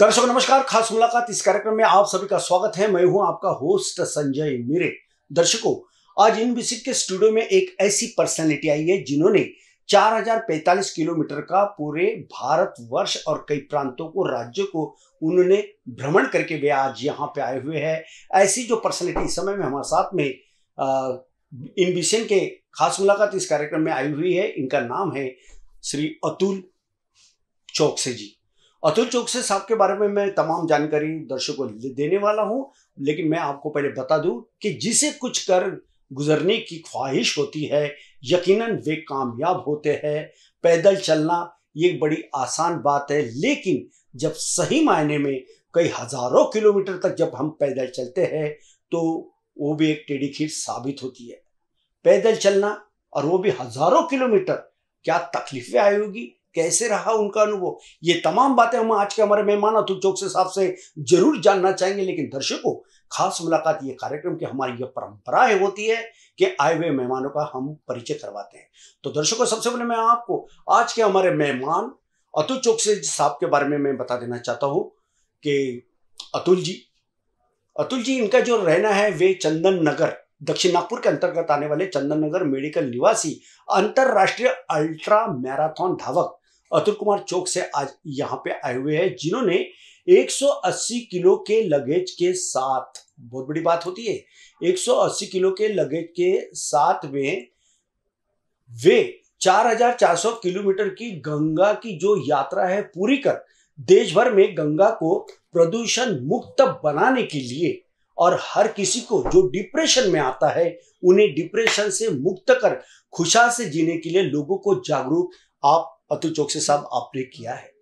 दर्शकों, नमस्कार। खास मुलाकात इस कार्यक्रम में आप सभी का स्वागत है। मैं हूँ आपका होस्ट संजय मिरे। दर्शकों, आज इन विसिट के स्टूडियो में एक ऐसी पर्सनैलिटी आई है जिन्होंने 4045 किलोमीटर का पूरे भारत वर्ष और कई प्रांतों को, राज्यों को उन्होंने भ्रमण करके वे आज यहाँ पे आए हुए हैं। ऐसी जो पर्सनैलिटी इस समय में हमारे साथ में इन विषय के खास मुलाकात इस कार्यक्रम में आई हुई है। इनका नाम है श्री अतुल चौकसे जी। अतुल चौकसे साहब के बारे में मैं तमाम जानकारी दर्शकों को देने वाला हूँ, लेकिन मैं आपको पहले बता दूँ कि जिसे कुछ कर गुजरने की ख्वाहिश होती है, यकीनन वे कामयाब होते हैं। पैदल चलना ये बड़ी आसान बात है, लेकिन जब सही मायने में कई हज़ारों किलोमीटर तक जब हम पैदल चलते हैं तो वो भी एक टेढ़ी खीर साबित होती है। पैदल चलना और वो भी हज़ारों किलोमीटर, क्या तकलीफें आई होगी? कैसे रहा उनका अनुभव? ये तमाम बातें हम आज के हमारे मेहमान अतुल चौक से साहब से ज़रूर जानना चाहेंगे, लेकिन दर्शकों, खास मुलाकात ये कार्यक्रम की हमारी ये परंपरा है, होती है कि आए हुए मेहमानों का हम परिचय करवाते हैं। तो दर्शकों, सबसे पहले मैं आपको आज के हमारे मेहमान अतुल चौक से साहब के बारे में मैं बता देना चाहता हूँ कि अतुल जी अतुल जी इनका जो रहना है, वे चंदन नगर, दक्षिण नागपुर के अंतर्गत आने वाले चंदन नगर मेडिकल निवासी अंतरराष्ट्रीय अल्ट्रा मैराथन धावक अतुल कुमार चौक से आज यहाँ पे आए हुए हैं, जिन्होंने 180 किलो के लगेज के साथ, बहुत बड़ी बात होती है 180 किलो के लगेज के साथ में वे 4400 किलोमीटर की गंगा की जो यात्रा है पूरी कर देश भर में गंगा को प्रदूषण मुक्त बनाने के लिए और हर किसी को जो डिप्रेशन में आता है, उन्हें डिप्रेशन से मुक्त कर, खुशहाल से जीने के लिए लोगों को जागरूक आप अतुल चौकसे साहब आपने किया है।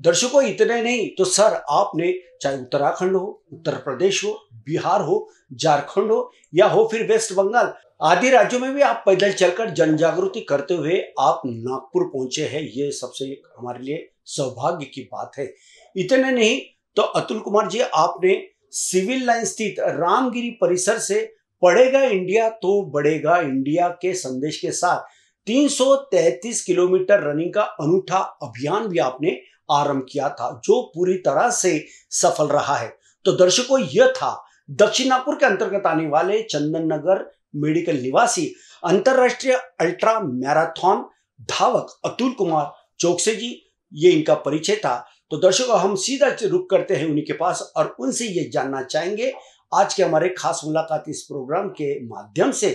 दर्शकों, इतने नहीं तो सर, आपने चाहे उत्तराखंड हो, उत्तर प्रदेश हो, बिहार हो, झारखंड हो, या हो फिर वेस्ट बंगाल, आदि राज्यों में भी आप पैदल चलकर जन जागृति करते हुए आप नागपुर पहुँचे हैं, ये सबसे हमारे लिए सौभाग्य की बात है। इतने नहीं तो अतुल कुमार जी, आपने सिविल लाइन स्थित रामगिरी परिसर से, पढ़ेगा इंडिया तो बढ़ेगा इंडिया के संदेश के साथ। 333 किलोमीटर रनिंग का अनूठा अभियान भी आपने आरंभ किया था, जो पूरी तरह से सफल रहा है। तो दर्शकों, यह था दक्षिण नागपुर के अंतर्गत आने वाले चंदन नगर मेडिकल निवासी, अंतरराष्ट्रीय अल्ट्रा मैराथन धावक अतुल कुमार चौकसे जी, ये इनका परिचय था। तो दर्शकों, हम सीधा रुक करते हैं उन्हीं के पास और उनसे ये जानना चाहेंगे, आज के हमारे खास मुलाकात इस प्रोग्राम के माध्यम से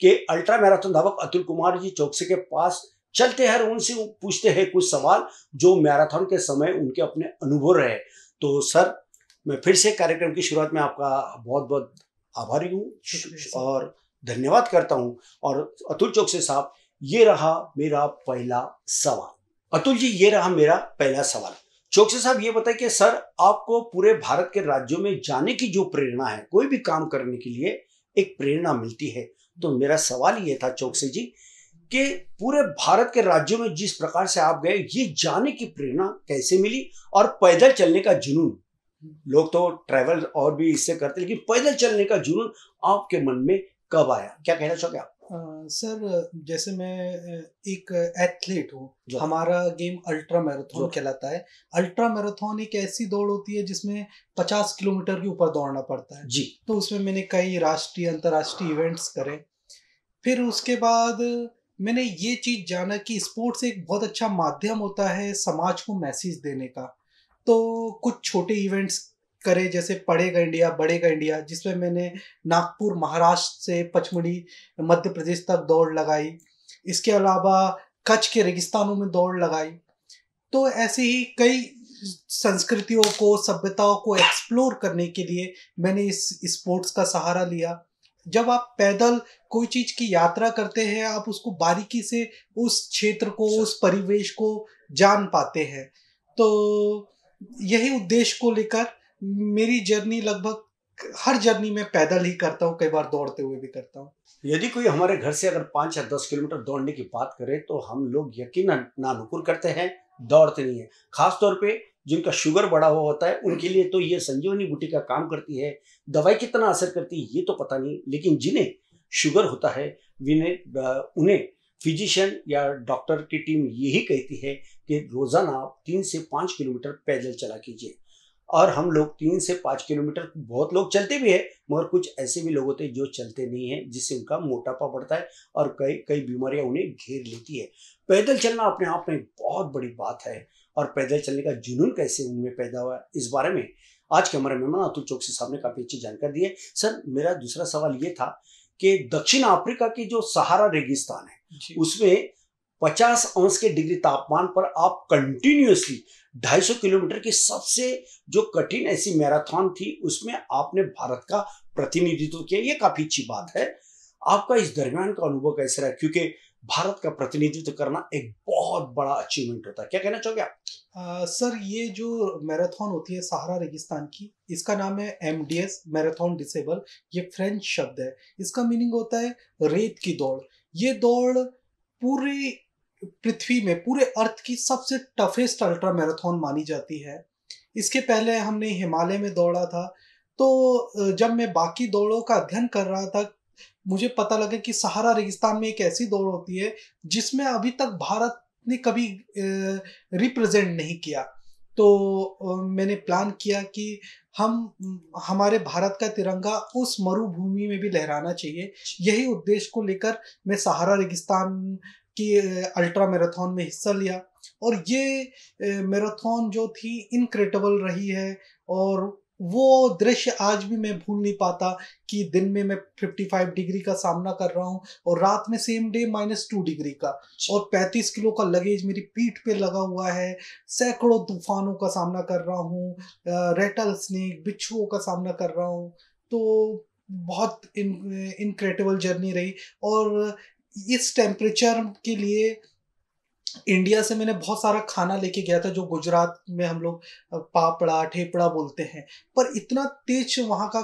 कि अल्ट्रा मैराथन धावक अतुल कुमार जी चौकसे के पास चलते हैं उनसे पूछते हैं कुछ सवाल जो मैराथन के समय उनके अपने अनुभव रहे। तो सर मैं फिर से कार्यक्रम की शुरुआत में आपका बहुत बहुत आभारी हूँ और धन्यवाद करता हूँ। और अतुल चौकसे साहब ये रहा मेरा पहला सवाल। अतुल जी ये रहा मेरा पहला सवाल। चौकसे साहब ये बताए कि सर आपको पूरे भारत के राज्यों में जाने की जो प्रेरणा है कोई भी काम करने के लिए एक प्रेरणा मिलती है? तो मेरा सवाल ये था चौकसे जी कि पूरे भारत के राज्यों में जिस प्रकार से आप गए ये जाने की प्रेरणा कैसे मिली? और पैदल चलने का जुनून लोग तो ट्रैवल और भी इससे करते लेकिन पैदल चलने का जुनून आपके मन में कब आया? क्या कहना चाहोगे आप? सर जैसे मैं एक एथलीट हूँ। हमारा गेम अल्ट्रा मैराथन कहलाता है। अल्ट्रा मैराथन एक ऐसी दौड़ होती है जिसमें 50 किलोमीटर के ऊपर दौड़ना पड़ता है। जी। तो उसमें मैंने कई राष्ट्रीय अंतर्राष्ट्रीय इवेंट्स करे। फिर उसके बाद मैंने ये चीज़ जाना कि स्पोर्ट्स एक बहुत अच्छा माध्यम होता है समाज को मैसेज देने का। तो कुछ छोटे इवेंट्स करे, जैसे पढ़ेगा इंडिया, बढ़ेगा इंडिया, जिसमें मैंने नागपुर, महाराष्ट्र से पचमढ़ी, मध्य प्रदेश तक दौड़ लगाई। इसके अलावा कच्छ के रेगिस्तानों में दौड़ लगाई। तो ऐसे ही कई संस्कृतियों को, सभ्यताओं को एक्सप्लोर करने के लिए मैंने इस स्पोर्ट्स का सहारा लिया। जब आप पैदल कोई चीज़ की यात्रा करते हैं आप उसको बारीकी से उस क्षेत्र को उस परिवेश को जान पाते हैं। तो यही उद्देश्य को लेकर मेरी जर्नी लगभग हर जर्नी में पैदल ही करता हूँ कई बार दौड़ते हुए भी करता हूँ। यदि कोई हमारे घर से अगर पाँच या दस किलोमीटर दौड़ने की बात करे तो हम लोग यकीन नानुकुर करते हैं दौड़ते नहीं है। खास तौर पे जिनका शुगर बढ़ा हुआ होता है, उनके लिए तो ये संजीवनी बूटी का काम करती है। दवाई कितना असर करती है, ये तो पता नहीं, लेकिन जिन्हें शुगर होता है विन्हें उन्हें फिजिशियन या डॉक्टर की टीम यही कहती है कि रोज़ाना तीन से पाँच किलोमीटर पैदल चला कीजिए। और हम लोग तीन से पाँच किलोमीटर, बहुत लोग चलते भी है, मगर कुछ ऐसे भी लोग होते हैं जो चलते नहीं हैं, जिससे उनका मोटापा बढ़ता है और कई कई बीमारियाँ उन्हें घेर लेती है। पैदल चलना अपने आप में बहुत बड़ी बात है। और पैदल चलने का जुनून कैसे उनमें पैदा हुआ इस बारे में आज के हमारे मेहमान अतुल चौकसी साहब ने काफ़ी अच्छी जानकारी दी है। सर मेरा दूसरा सवाल ये था कि दक्षिण अफ्रीका की जो सहारा रेगिस्तान है उसमें पचास अंश के डिग्री तापमान पर आप कंटिन्यूसली 250 किलोमीटर की सबसे जो कठिन ऐसी मैराथन थी उसमें आपने भारत का प्रतिनिधित्व किया ये काफ़ी अच्छी बात है। आपका इस दरमियान का अनुभव कैसे रहा? क्योंकि भारत का प्रतिनिधित्व करना एक बहुत बड़ा अचीवमेंट होता है। क्या कहना चाहोगे आप? सर, ये जो मैराथन होती है सहारा रेगिस्तान की, इसका नाम है M D S marathon disable. ये फ्रेंच शब्द है। इसका मीनिंग होता है रेत की दौड़। ये दौड़ पूरी पृथ्वी में, पूरे अर्थ की सबसे टफेस्ट अल्ट्रा मैराथन मानी जाती है। इसके पहले हमने हिमालय में दौड़ा था। तो जब मैं बाकी दौड़ों का अध्ययन कर रहा था मुझे पता लगा कि सहारा रेगिस्तान में एक ऐसी दौड़ होती है जिसमें अभी तक भारत ने कभी रिप्रेजेंट नहीं किया। तो मैंने प्लान किया कि हम, हमारे भारत का तिरंगा उस मरुभूमि में भी लहराना चाहिए। यही उद्देश्य को लेकर मैं सहारा रेगिस्तान की अल्ट्रा मैराथन में हिस्सा लिया। और ये मैराथन जो थी, इनक्रेडिबल रही है और वो दृश्य आज भी मैं भूल नहीं पाता कि दिन में मैं 55 डिग्री का सामना कर रहा हूँ और रात में same day minus two degree का। और 35 किलो का लगेज मेरी पीठ पे लगा हुआ है सैकड़ों तूफानों का सामना कर रहा हूँ रेटल स्नेक बिच्छुओं का सामना कर रहा हूँ तो बहुत इनक्रेडिबल जर्नी रही। और इस टेम्परेचर के लिए इंडिया से मैंने बहुत सारा खाना लेके गया था जो गुजरात में हम लोग पापड़ा ठेपड़ा बोलते हैं। पर इतना तेज वहाँ का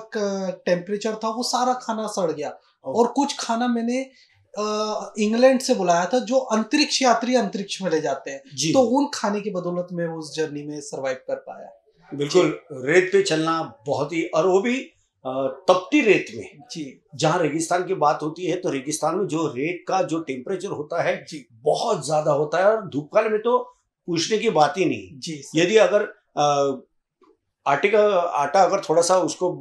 टेम्परेचर था वो सारा खाना सड़ गया। और कुछ खाना मैंने इंग्लैंड से बुलाया था जो अंतरिक्ष यात्री अंतरिक्ष में ले जाते हैं। तो उन खाने की बदौलत में उस जर्नी में सरवाइव कर पाया। बिल्कुल रेत पे चलना बहुत ही और वो भी तपती रेत में। जी। जहाँ रेगिस्तान की बात होती है तो रेगिस्तान में जो रेत का जो टेम्परेचर होता है जी। बहुत ज़्यादा होता है और धूपकाल में तो पूछने की बात ही नहीं। जी यदि अगर आटे का आटा अगर थोड़ा सा उसको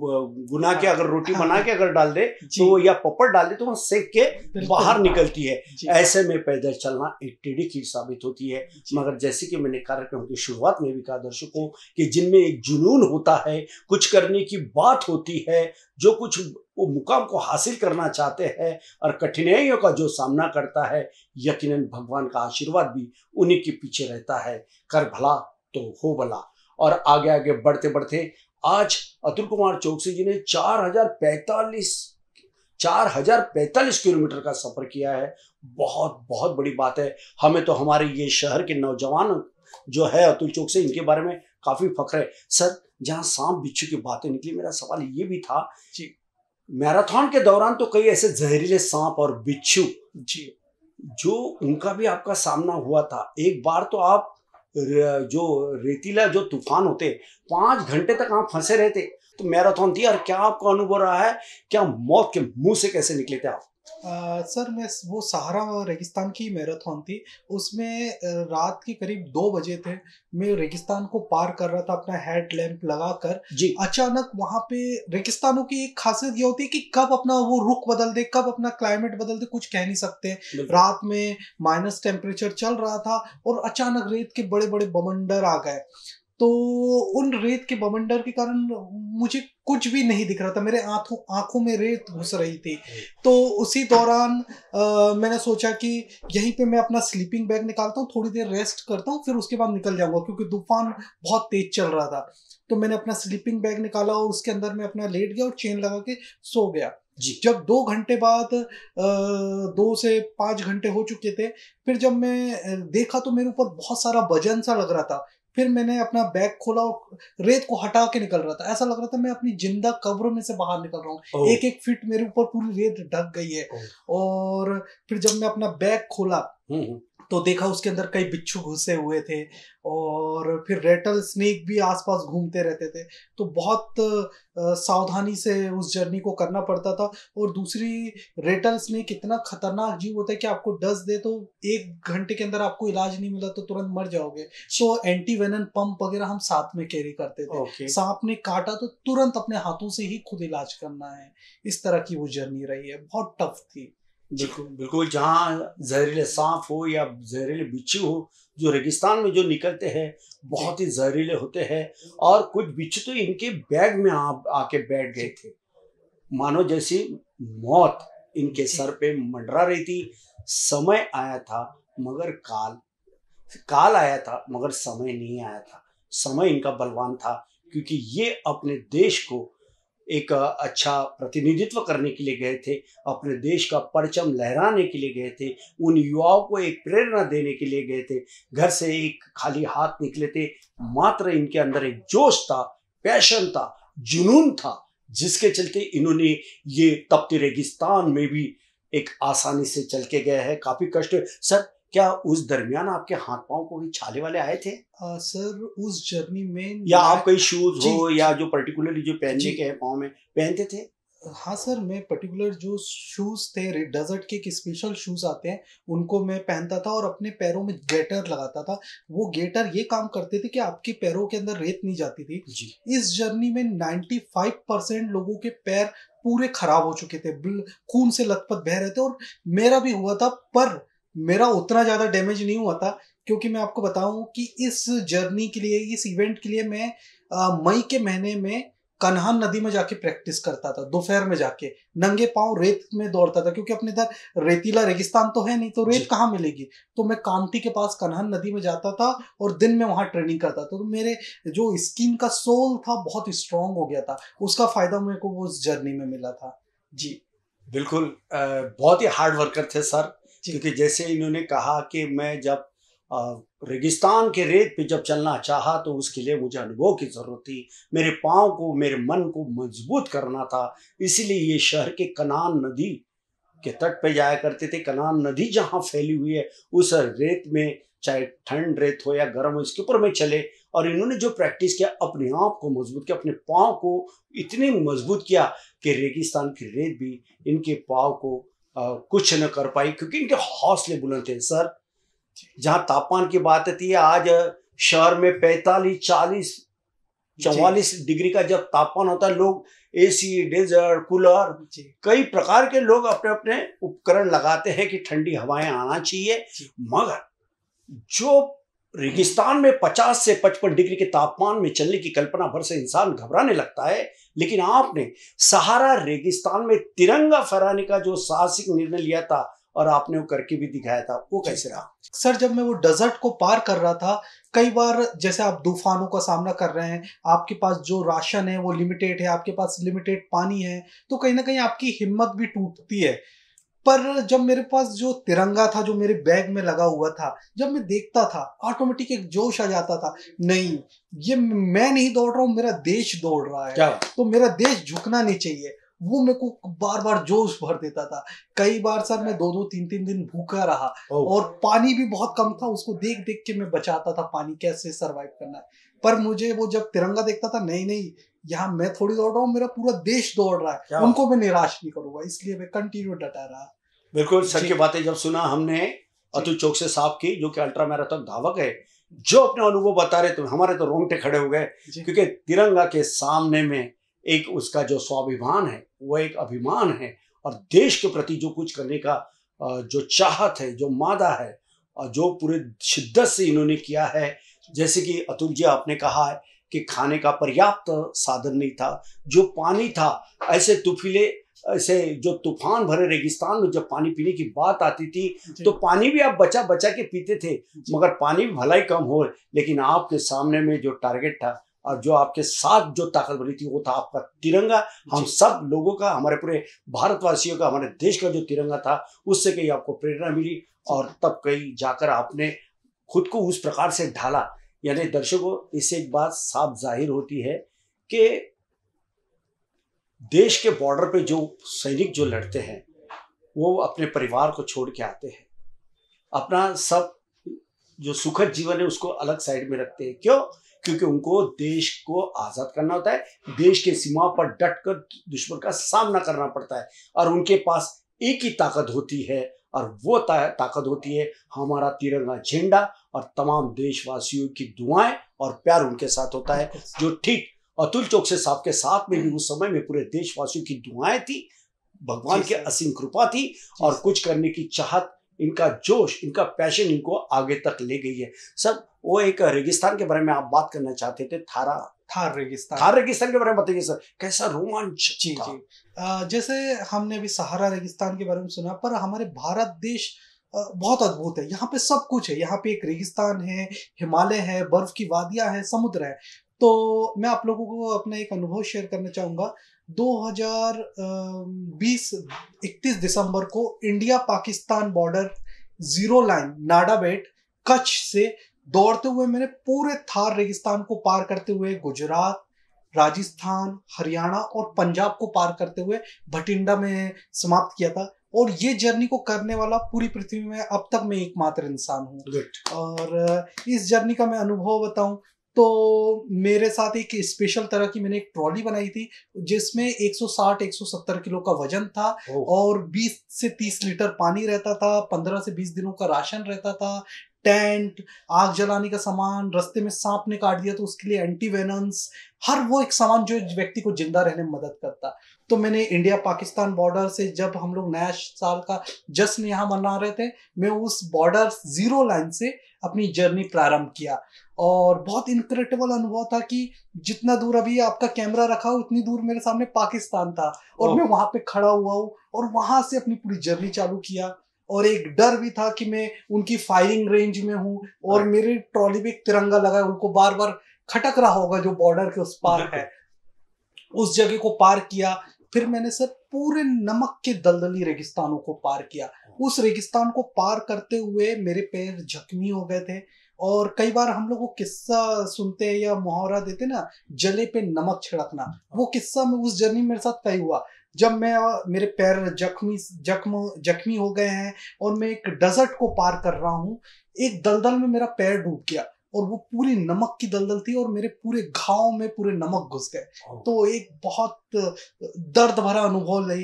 गुना हाँ, के अगर रोटी हाँ, बना के अगर डाल दे तो या पपड़ डाल दे तो वो सेक के बाहर निकलती है। ऐसे में पैदल चलना एक टेढ़ी खीर साबित होती है। मगर जैसे कि मैंने कार्यक्रम की शुरुआत में भी कहा दर्शकों कि जिनमें एक जुनून होता है कुछ करने की बात होती है जो कुछ वो मुकाम को हासिल करना चाहते हैं और कठिनाइयों का जो सामना करता है यकीनन भगवान का आशीर्वाद भी उन्हीं के पीछे रहता है। कर भला तो हो भला। और आगे आगे बढ़ते बढ़ते आज अतुल कुमार चौकसी जी ने चार हज़ार पैतालीस चार हज़ार पैंतालीस किलोमीटर का सफ़र किया है। बहुत बहुत बड़ी बात है। हमें तो हमारे ये शहर के नौजवान जो है अतुल चौकसी इनके बारे में काफ़ी फख्र है। सर जहाँ सांप बिच्छू की बातें निकली मेरा सवाल ये भी था जी मैराथन के दौरान तो कई ऐसे जहरीले सांप और बिच्छू जी। जो उनका भी आपका सामना हुआ था। एक बार तो आप जो रेतीला, जो तूफ़ान होते, पाँच घंटे तक आप फंसे रहते। तो मैराथन थी और क्या आपका अनुभव रहा है? क्या मौत के मुँह से कैसे निकले थे आप? आ, सर मैं वो सहारा रेगिस्तान की मैराथन थी। उसमें रात के करीब दो बजे थे। मैं रेगिस्तान को पार कर रहा था अपना हेड लैंप लगाकर। जी। अचानक वहाँ पे रेगिस्तानों की एक खासियत ये होती है कि कब अपना वो रुख बदल दे कब अपना क्लाइमेट बदल दे कुछ कह नहीं सकते। रात में माइनस टेम्परेचर चल रहा था और अचानक रेत के बड़े बड़े बमंडर आ गए। तो उन रेत के बमंडर के कारण मुझे कुछ भी नहीं दिख रहा था। मेरे आँखों आँखों में रेत घुस रही थी। तो उसी दौरान आ, मैंने सोचा कि यहीं पे मैं अपना स्लीपिंग बैग निकालता हूँ थोड़ी देर रेस्ट करता हूँ फिर उसके बाद निकल जाऊँगा क्योंकि तूफ़ान बहुत तेज चल रहा था। तो मैंने अपना स्लीपिंग बैग निकाला और उसके अंदर मैं अपना लेट गया और चेन लगा के सो गया। जी। जब दो घंटे बाद दो से पाँच घंटे हो चुके थे फिर जब मैं देखा तो मेरे ऊपर बहुत सारा वज़न सा लग रहा था। फिर मैंने अपना बैग खोला और रेत को हटा के निकल रहा था। ऐसा लग रहा था मैं अपनी ज़िंदा कब्रों में से बाहर निकल रहा हूँ। एक एक फिट मेरे ऊपर पूरी रेत ढक गई है। और फिर जब मैं अपना बैग खोला हम्म, हम्म। तो देखा उसके अंदर कई बिच्छू घुसे हुए थे और फिर रेटल स्नेक भी आसपास घूमते रहते थे। तो बहुत सावधानी से उस जर्नी को करना पड़ता था और दूसरी रेटल स्नेक इतना खतरनाक जीव होता है कि आपको डस दे तो एक घंटे के अंदर आपको इलाज नहीं मिला तो तुरंत मर जाओगे। तो एंटी वेनन पंप वगैरह हम साथ में कैरी करते थे। okay. सांप ने काटा तो तुरंत अपने हाथों से ही खुद इलाज करना है। इस तरह की वो जर्नी रही है। बहुत टफ थी। बिल्कुल बिल्कुल जहाँ जहरीले सांप हो या जहरीले बिच्छू हो जो रेगिस्तान में जो निकलते हैं बहुत ही जहरीले होते हैं और कुछ बिच्छू तो इनके बैग में आ आके बैठ गए थे। मानो जैसी मौत इनके सर पे मंडरा रही थी। समय आया था मगर काल काल आया था मगर समय नहीं आया था। समय इनका बलवान था क्योंकि ये अपने देश को एक अच्छा प्रतिनिधित्व करने के लिए गए थे, अपने देश का परचम लहराने के लिए गए थे, उन युवाओं को एक प्रेरणा देने के लिए गए थे। घर से एक खाली हाथ निकले थे, मात्र इनके अंदर एक जोश था, पैशन था, जुनून था, जिसके चलते इन्होंने ये तपती रेगिस्तान में भी एक आसानी से चल के गए हैं। काफ़ी कष्ट, सर क्या उस दरमियान आपके हाथ पाँव को छाले वाले आए थे? आ, सर उस जर्नी में या आप कोई शूज़ हो या जो पर्टिकुलरली जो पहनने के हैं पाँव में पहनते थे? हाँ सर मैं पर्टिकुलर जो शूज़ थे डेजर्ट के स्पेशल शूज़ आते हैं उनको मैं पहनता था और अपने पैरों में गेटर लगाता था। वो गेटर ये काम करते थे कि आपके पैरों के अंदर रेत नहीं जाती थी। जी। इस जर्नी में 95 परसेंट लोगों के पैर पूरे खराब हो चुके थे खून से लथपथ बह रहे थे और मेरा भी हुआ था पर मेरा उतना ज़्यादा डैमेज नहीं हुआ था क्योंकि मैं आपको बताऊँ कि इस जर्नी के लिए इस इवेंट के लिए मैं मई के महीने में कन्हान नदी में जाके प्रैक्टिस करता था दोपहर में जाके। नंगे पाँव रेत में दौड़ता था क्योंकि अपने इधर रेतीला रेगिस्तान तो है नहीं तो रेत कहाँ मिलेगी? तो मैं कामटी के पास कन्हान नदी में जाता था और दिन में वहाँ ट्रेनिंग करता था। तो मेरे जो स्किन का सोल था बहुत स्ट्रांग हो गया था। उसका फ़ायदा मेरे को वो उस जर्नी में मिला था। जी। बिल्कुल बहुत ही हार्ड वर्कर थे सर। क्योंकि जैसे इन्होंने कहा कि मैं जब रेगिस्तान के रेत पे जब चलना चाहा तो उसके लिए मुझे अनुभव की ज़रूरत थी। मेरे पाँव को, मेरे मन को मज़बूत करना था। इसीलिए ये शहर के कनान नदी के तट पे जाया करते थे। कनान नदी जहाँ फैली हुई है, उस रेत में, चाहे ठंड रेत हो या गर्म हो, इसके ऊपर में चले और इन्होंने जो प्रैक्टिस किया, अपने आप को मज़बूत किया, अपने पाँव को इतने मज़बूत किया कि रेगिस्तान की रेत भी इनके पाँव को कुछ न कर पाई क्योंकि इनके हौसले बुलंद थे। सर जहाँ तापमान की बात आती है आज शहर में पैतालीस चालीस चौवालीस डिग्री का जब तापमान होता है लोग एसी डेजर्ट कूलर कई प्रकार के लोग अपने अपने उपकरण लगाते हैं कि ठंडी हवाएँ आना चाहिए। मगर जो रेगिस्तान में 50 से 55 डिग्री के तापमान में चलने की कल्पना भर से इंसान घबराने लगता है लेकिन आपने सहारा रेगिस्तान में तिरंगा फहराने का जो साहसिक निर्णय लिया था और आपने वो करके भी दिखाया था वो कैसे रहा? सर जब मैं वो डेजर्ट को पार कर रहा था कई बार जैसे आप तूफानों का सामना कर रहे हैं आपके पास जो राशन है वो लिमिटेड है आपके पास लिमिटेड पानी है तो कहीं ना कहीं आपकी हिम्मत भी टूटती है। पर जब मेरे पास जो तिरंगा था जो मेरे बैग में लगा हुआ था जब मैं देखता था ऑटोमेटिक एक जोश आ जाता था नहीं ये मैं नहीं दौड़ रहा हूँ मेरा देश दौड़ रहा है। क्या? तो मेरा देश झुकना नहीं चाहिए। वो मेरे को बार बार जोश भर देता था। कई बार सर मैं दो दो तीन तीन दिन भूखा रहा और पानी भी बहुत कम था उसको देख देख के मैं बचाता था पानी कैसे सरवाइव करना है। पर मुझे वो जब तिरंगा देखता था नहीं नहीं यहाँ मैं थोड़ी दौड़ रहा हूँ मेरा पूरा देश दौड़ रहा है। उनको मैं निराश नहीं करूँगा इसलिए मैं कंटिन्यू डटा रहा। बिल्कुल सर की बातें जब सुना हमने अतुल चौक से साहब की जो कि अल्ट्रा मैराथन धावक है जो अपने अनुभव बता रहे थे हमारे तो रोंगटे खड़े हो गए। क्योंकि तिरंगा के सामने में एक उसका जो स्वाभिमान है वो एक अभिमान है और देश के प्रति जो कुछ करने का जो चाहत है जो मादा है और जो पूरे शिद्दत से इन्होंने किया है जैसे कि अतुल जी आपने कहा है कि खाने का पर्याप्त साधन नहीं था। जो पानी था ऐसे तुफीले ऐसे जो तूफ़ान भरे रेगिस्तान में जब पानी पीने की बात आती थी तो पानी भी आप बचा बचा के पीते थे मगर पानी भी भला ही कम हो लेकिन आपके सामने में जो टारगेट था और जो आपके साथ जो ताकत बनी थी वो था आपका तिरंगा। हम सब लोगों का हमारे पूरे भारतवासियों का हमारे देश का जो तिरंगा था उससे कहीं आपको प्रेरणा मिली और तब कहीं जाकर आपने खुद को उस प्रकार से ढाला। यानी दर्शकों, इससे एक बात साफ़ ज़ाहिर होती है कि देश के बॉर्डर पे जो सैनिक जो लड़ते हैं, वो अपने परिवार को छोड़ के आते हैं। अपना सब जो सुखद जीवन है, उसको अलग साइड में रखते हैं। क्यों? क्योंकि उनको देश को आज़ाद करना होता है, देश के सीमा पर डट कर दुश्मन का सामना करना पड़ता है। और उनके पास एक ही ताकत होती है और वो ता, ताकत होती है हमारा तिरंगा झंडा और तमाम देशवासियों की दुआएँ और प्यार उनके साथ होता है जो ठीक अतुल चौक से साहब के साथ में भी उस समय में पूरे देशवासियों की दुआएँ थी भगवान की असीम कृपा थी और कुछ करने की चाहत इनका जोश इनका पैशन इनको आगे तक ले गई है। सब वो एक रेगिस्तान के बारे में आप बात करना चाहते थे थारा थार रेगिस्तान थार रेगिस्तान के बारे में बताइए सर कैसा रोमांच जी जी। आ, जैसे हमने अभी सहारा रेगिस्तान के बारे में सुना पर हमारे भारत देश बहुत अद्भुत है। यहाँ पे सब कुछ है। यहाँ पे एक रेगिस्तान है हिमालय है बर्फ़ की वादियाँ है समुद्र है। तो मैं आप लोगों को अपना एक अनुभव शेयर करना चाहूँगा। 2020 31 दिसंबर को India Pakistan border zero line Nada Bet Kutch से दौड़ते हुए मैंने पूरे थार रेगिस्तान को पार करते हुए गुजरात राजस्थान हरियाणा और पंजाब को पार करते हुए भटिंडा में समाप्त किया था। और ये जर्नी को करने वाला पूरी पृथ्वी में अब तक मैं एकमात्र इंसान हूँ। और इस जर्नी का मैं अनुभव बताऊँ तो मेरे साथ एक स्पेशल तरह की मैंने एक ट्रॉली बनाई थी जिसमें 160 170 किलो का वज़न था और 20 से 30 लीटर पानी रहता था 15 से 20 दिनों का राशन रहता था टेंट आग जलाने का सामान रास्ते में सांप ने काट दिया तो उसके लिए एंटी वेनम्स हर वो एक सामान जो व्यक्ति को ज़िंदा रहने में मदद करता। तो मैंने इंडिया पाकिस्तान बॉर्डर से जब हम लोग नया साल का जश्न यहाँ मना रहे थे मैं उस बॉर्डर ज़ीरो लाइन से अपनी जर्नी प्रारंभ किया। और बहुत इनक्रेडिबल अनुभव था कि जितना दूर अभी आपका कैमरा रखा हो उतनी दूर मेरे सामने पाकिस्तान था। और मैं वहाँ पे खड़ा हुआ हूँ और वहाँ से अपनी पूरी जर्नी चालू किया। और एक डर भी था कि मैं उनकी फायरिंग रेंज में हूँ और मेरी ट्रॉली पे एक तिरंगा लगा है उनको बार बार खटक रहा होगा जो बॉर्डर के उस पार है। उस जगह को पार किया फिर मैंने सर पूरे नमक के दलदली रेगिस्तानों को पार किया। उस रेगिस्तान को पार करते हुए मेरे पैर जख्मी हो गए थे और कई बार हम लोग वो किस्सा सुनते हैं या मुहावरा देते ना जले पे नमक छिड़कना वो किस्सा में उस जर्नी मेरे साथ तय हुआ। जब मैं मेरे पैर जख्मी जख्म जख्मी हो गए हैं और मैं एक डेजर्ट को पार कर रहा हूँ एक दलदल में मेरा पैर डूब गया और वो पूरी नमक की दलदल थी और मेरे पूरे घाव में पूरे नमक घुस गए। तो एक बहुत दर्द भरा अनुभव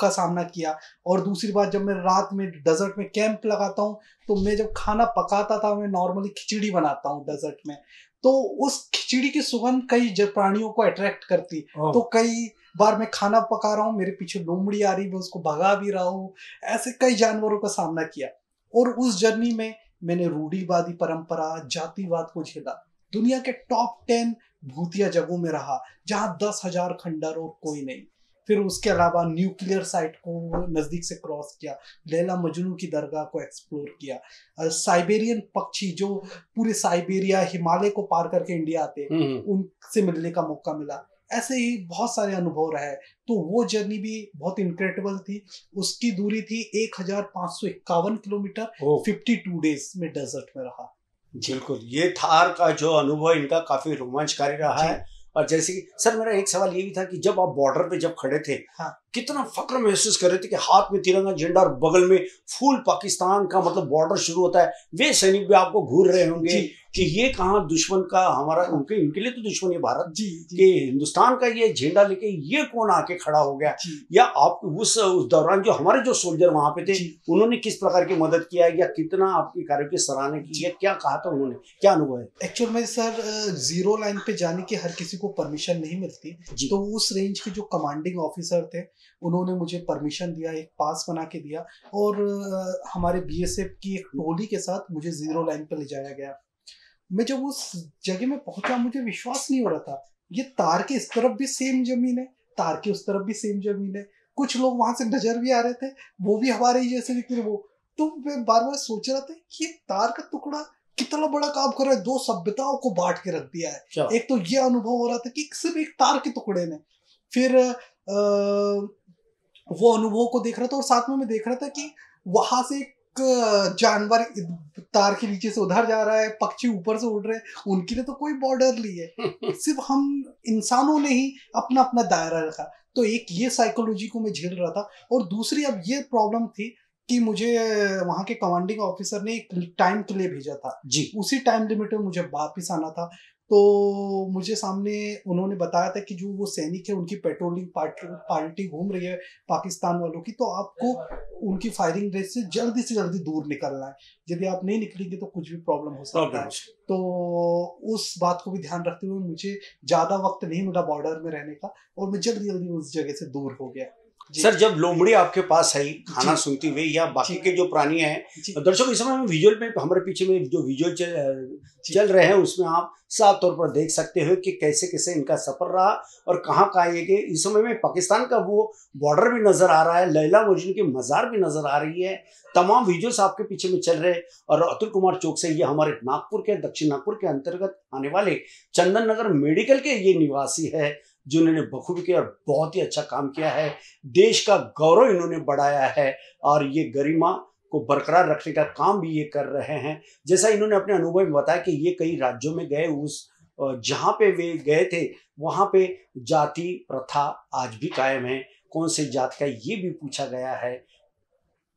का सामना किया और दूसरी बात जब मैं रात में डेजर्ट में कैंप लगाता हूँ तो मैं जब खाना पकाता था मैं नॉर्मली खिचड़ी बनाता हूँ डेजर्ट में। तो उस खिचड़ी की सुगंध कई प्राणियों को अट्रैक्ट करती। तो कई बार मैं खाना पका रहा हूँ मेरे पीछे लोमड़ी आ रही मैं उसको भगा भी रहा हूँ। ऐसे कई जानवरों का सामना किया और उस जर्नी में मैंने रूढ़ीवादी परंपरा जातिवाद को झेला। दुनिया के टॉप टेन भूतिया जगहों में रहा जहाँ दस हज़ार खंडर और कोई नहीं। फिर उसके अलावा न्यूक्लियर साइट को नज़दीक से क्रॉस किया लैला मजनू की दरगाह को एक्सप्लोर किया। साइबेरियन पक्षी जो पूरे साइबेरिया हिमालय को पार करके इंडिया आते हम्म, हम्म। उनसे मिलने का मौका मिला। ऐसे ही बहुत सारे अनुभव रहे। तो वो जर्नी भी बहुत इनक्रेडिबल थी। उसकी दूरी थी एक हज़ार पाँच सौ इक्यावन किलोमीटर फिफ्टी टू डेज़ में डेजर्ट में रहा। बिल्कुल ये थार का जो अनुभव इनका काफ़ी रोमांचकारी रहा है। और जैसे कि सर मेरा एक सवाल ये भी था कि जब आप बॉर्डर पे जब खड़े थे हाँ। कितना फक्र महसूस कर रहे थे कि हाथ में तिरंगा झंडा और बगल में फुल पाकिस्तान का मतलब बॉर्डर शुरू होता है। वे सैनिक भी आपको घूर रहे होंगे कि ये कहा दुश्मन का हमारा। उनके इनके लिए तो दुश्मन है भारत। जी, जी। कि हिंदुस्तान का ये झंडा लेके ये कौन आके खड़ा हो गया? या आप उस उस दौरान जो हमारे जो सोल्जर वहाँ पे थे उन्होंने किस प्रकार की मदद किया या कितना आपके कार्य की सराहना की या क्या कहा था उन्होंने? क्या अनुभव है? एक्चुअल में सर ज़ीरो लाइन पे जाने की हर किसी को परमिशन नहीं मिलती। तो उस रेंज के जो कमांडिंग ऑफिसर थे उन्होंने मुझे परमिशन दिया एक पास बना के दिया और हमारे बीएसएफ की एक टोली के साथ मुझे ज़ीरो लाइन पर ले जाया गया। मैं जब उस जगह में पहुँचा मुझे विश्वास नहीं हो रहा था। ये तार के इस तरफ़ भी सेम ज़मीन है तार के उस तरफ़ भी सेम ज़मीन है। कुछ लोग वहाँ से नज़र भी आ रहे थे वो भी हमारे ही जैसे दिख रहे वो। तो मैं बार बार सोच रहा था कि ये तार का टुकड़ा कितना बड़ा काम कर रहा है दो सभ्यताओं को बांट के रख दिया है। एक तो ये अनुभव हो रहा था कि सिर्फ़ एक तार के टुकड़े ने। फिर आ, वो अनुभव को देख रहा था और साथ में मैं देख रहा था कि वहाँ से एक जानवर तार के नीचे से उधर जा रहा है पक्षी ऊपर से उड़ रहे हैं उनके लिए तो कोई बॉर्डर नहीं है। सिर्फ़ हम इंसानों ने ही अपना अपना दायरा रखा। तो एक ये साइकोलॉजी को मैं झेल रहा था और दूसरी अब ये प्रॉब्लम थी कि मुझे वहाँ के कमांडिंग ऑफिसर ने एक टाइम के लिए भेजा था। जी। उसी टाइम लिमिट में मुझे वापस आना था। तो मुझे सामने उन्होंने बताया था कि जो वो सैनिक है उनकी पेट्रोलिंग पार्टी घूम रही है पाकिस्तान वालों की तो आपको उनकी फायरिंग रेट से जल्दी से जल्दी दूर निकलना है। यदि आप नहीं निकलेंगे तो कुछ भी प्रॉब्लम हो सकता है। तो उस बात को भी ध्यान रखते हुए मुझे ज़्यादा वक्त नहीं मिला बॉर्डर में रहने का और मैं जल्दी जल्दी उस जगह से दूर हो गया। सर जब लोमड़ी आपके पास आई खाना सुनती हुई या बाकी के जो प्राणी हैं दर्शकों इस समय विजुअल में हमारे पीछे में जो विजुअल चल, चल रहे हैं उसमें आप साफ़ तौर पर देख सकते हो कि कैसे कैसे इनका सफ़र रहा और कहाँ कहाँ ये गए इस समय में पाकिस्तान का वो बॉर्डर भी नज़र आ रहा है लैला मजनू की मज़ार भी नज़र आ रही है। तमाम विजुअल्स आपके पीछे में चल रहे और अतुल कुमार चौक से ये हमारे नागपुर के दक्षिण नागपुर के अंतर्गत आने वाले चंदन नगर मेडिकल के ये निवासी है। जिन्होंने बखूबी किया और बहुत ही अच्छा काम किया है। देश का गौरव इन्होंने बढ़ाया है और ये गरिमा को बरकरार रखने का काम भी ये कर रहे हैं। जैसा इन्होंने अपने अनुभव में बताया कि ये कई राज्यों में गए, उस जहाँ पे वे गए थे, वहाँ पे जाति, प्रथा आज भी कायम है। कौन से जात का ये भी पूछा गया है।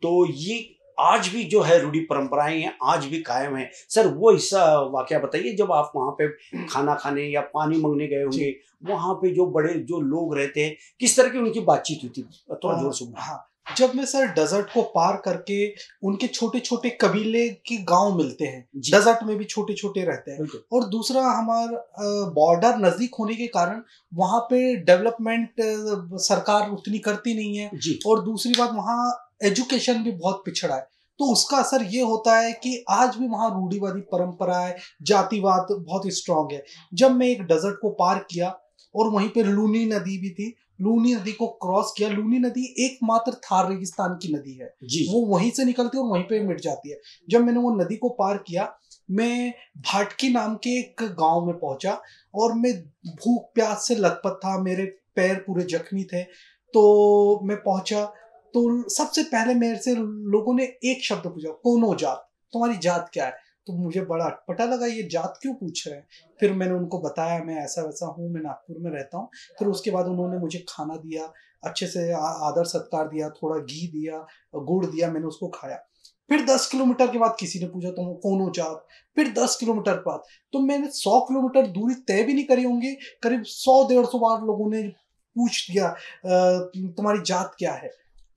तो ये आज भी जो है रूढ़ी परंपराएँ हैं आज भी कायम है। सर वो हिस्सा वाक्य बताइए जब आप वहाँ पे खाना खाने या पानी मांगने गए होंगे वहाँ पे जो बड़े जो लोग रहते हैं किस तरह की उनकी बातचीत हुई थी? थोड़ा ज़ोर से हाँ जब मैं सर डेजर्ट को पार करके उनके छोटे छोटे कबीले के गाँव मिलते हैं डेजर्ट में भी छोटे छोटे रहते हैं। और दूसरा हमारा बॉर्डर नज़दीक होने के कारण वहाँ पे डेवलपमेंट सरकार उतनी करती नहीं है। और दूसरी बात वहाँ एजुकेशन भी बहुत पिछड़ा है। तो उसका असर ये होता है कि आज भी वहाँ रूढ़ीवादी परंपरा है जातिवाद बहुत स्ट्रांग है। जब मैं एक डेजर्ट को पार किया और वहीं पर लूनी नदी भी थी लूनी नदी को क्रॉस किया लूनी नदी एकमात्र थार रेगिस्तान की नदी है। जी। वो वहीं से निकलती है और वहीं पे मिट जाती है। जब मैंने वो नदी को पार किया मैं भाटकी नाम के एक गाँव में पहुँचा और मैं भूख प्यास से लथपथ था मेरे पैर पूरे जख्मी थे। तो मैं पहुँचा तो सबसे पहले मेरे से लोगों ने एक शब्द पूछा, कोनो जात? तुम्हारी जात क्या है? तो मुझे बड़ा अटपटा लगा, ये जात क्यों पूछ रहे हैं? फिर मैंने उनको बताया, मैं ऐसा वैसा हूँ, मैं नागपुर में रहता हूँ। फिर उसके बाद उन्होंने मुझे खाना दिया, अच्छे से आदर सत्कार दिया, थोड़ा घी दिया, गुड़ दिया, मैंने उसको खाया। फिर दस किलोमीटर के बाद किसी ने पूछा, तुम कौन हो जात? फिर दस किलोमीटर बाद तो मैंने सौ किलोमीटर दूरी तय भी नहीं करी होंगी, करीब सौ डेढ़ सौ बार लोगों ने पूछ दिया तुम्हारी जात क्या है?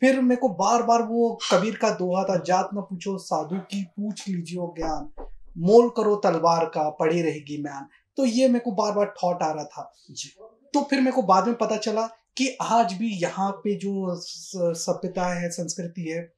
फिर मेरे को बार बार वो कबीर का दोहा था जात न पूछो साधु की पूछ लीजियो ज्ञान। मोल करो तलवार का पड़ी रहेगी मैन तो ये मेरे को बार बार थॉट आ रहा था। तो फिर मेरे को बाद में पता चला कि आज भी यहाँ पे जो सभ्यता है संस्कृति है